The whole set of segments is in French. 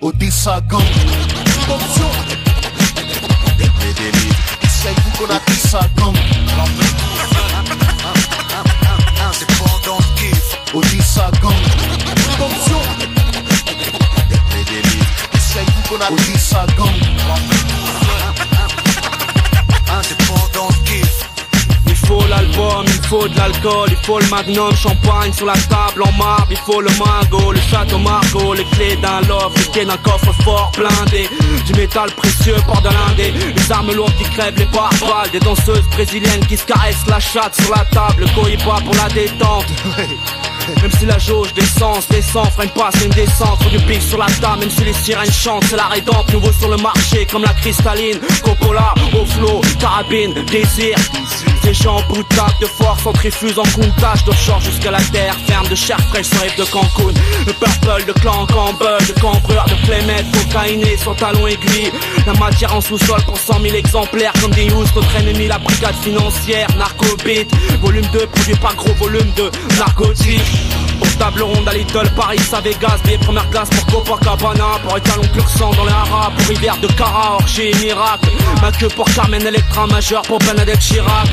Odessa Gang. Attention. Les délits. Essaye-vous qu'on a dit ça gang. Indépendant kiff. Odessa. Les délits. Essaye-vous qu'on a dit ça gang. Indépendant kiff. Il faut l'album, il faut de l'alcool, il faut le magnum, champagne sur la table en marbre, il faut le mango, le château Margot, les clés d'un loft, les clés d'un coffre fort blindé, du métal précieux port de l'indé, les armes lourdes qui crèvent les pare des danseuses brésiliennes qui se caressent la chatte sur la table, le cohiba pour la détente. Même si la jauge d'essence descend, freine pas, c'est une descente. Faut du pic sur la table, même si les sirènes chantent, c'est la rédempte. Nouveau sur le marché, comme la cristalline. Coppola, au flot, carabine, désir. Des gens boutables de force, centrifuge en comptage d'offshore jusqu'à la terre. Ferme de chair fraîche, sur de Cancun. Le purple, de clan, campbell, de cambreur, de playmet, cocaïné sur talon aiguille. La matière en sous-sol pour 100 000 exemplaires, comme des news, notre ennemi, la brigade financière. Narcobit, volume 2, produit par gros volume de narcotiques. Pour table ronde à Little Paris à Vegas Des premières classes pour Copacabana Pour étalon pur sang dans les haras Pour hiver de Cara, Orgie, Miracle Ma queue pour Carmen Electra Majeur pour Bernadette Chirac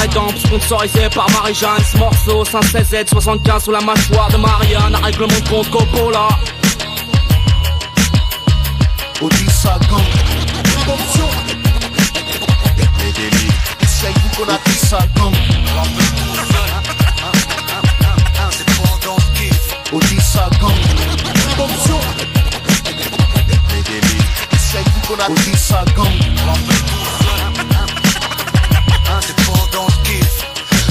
Redamp sponsorisé par Marie-Jeanne Ce morceau 116Z 75 sous la mâchoire de Marianne Un règlement de compte Coppola. Attention. Les délits. Essaye-vous qu'on a dit ça gang. A gang. Kiff.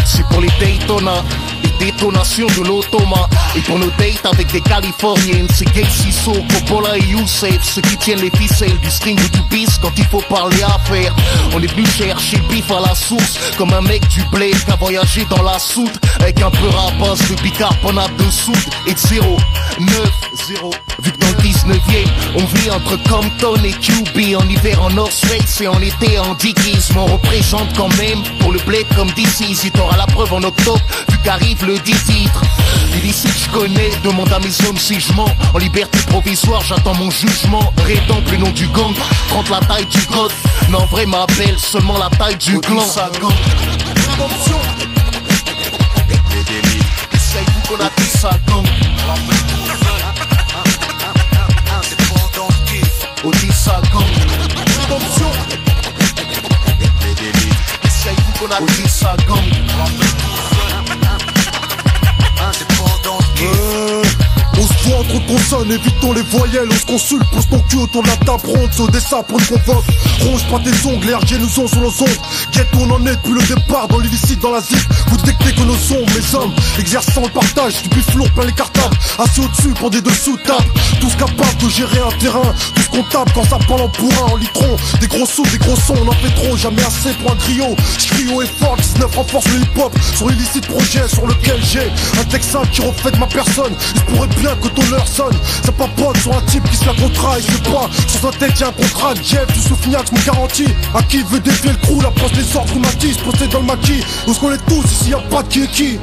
C'est pour les Daytona. Les détonations de l'automa Et pour nos dates avec des Californiennes C'est Gay Siso, Coppola et Youssef Ceux qui tiennent les ficelles du string ou du bis Quand il faut parler affaires On est venu chercher bif à la source Comme un mec du blé qui a voyagé dans la soute Avec un peu rapace de bicarbonate de soude Et de 0, 9, 0 Vu que dans le 19ème On vit entre Compton et QB En hiver en North Face et en été. En Dickies on représente quand même. Pour le blé comme d'ici Si t'auras la preuve en octobre Vu qu'arrive le 10 titres L'illicite je connais, demande à mes hommes si je mens. En liberté provisoire j'attends mon jugement. Rédempte le nom du gang, 30 la taille du god Non vrai m'appelle seulement la taille du clan essaye-vous qu'on a dit ça gang On entre consonnes, évitons les voyelles, on se consulte, pose ton cul autour de la table ronde, c'est au dessin pour une convoque. Ronge pas tes ongles, les RG nous ont sur nos ongles. Guette on en est depuis le départ, dans l'illicite, dans la zip. Vous détectez que nos sons, mes hommes, exerçant le partage, du bif lourd plein les cartables. Assis au-dessus pour des dessous tables, tous capables de gérer un terrain, tous comptables quand ça parle en pourrin, en litron. Des gros sous, des gros sons, on en fait trop, jamais assez pour un. J'crie haut et fort, 19 renforce le hip-hop, sur l'illicite projet sur lequel j'ai un texan qui reflète ma personne. Il se pourrait bien que ton heure sonne, ça papote sur un type qui se la contrat, je sais pas. Sur sa tête y'a un contrat, Jeff, du Soufignac me garantit. À qui veut défier le crew, la poste les ordres ou procède dans le maquis. Où se connaît tous, ici y'a pas de qui est qui.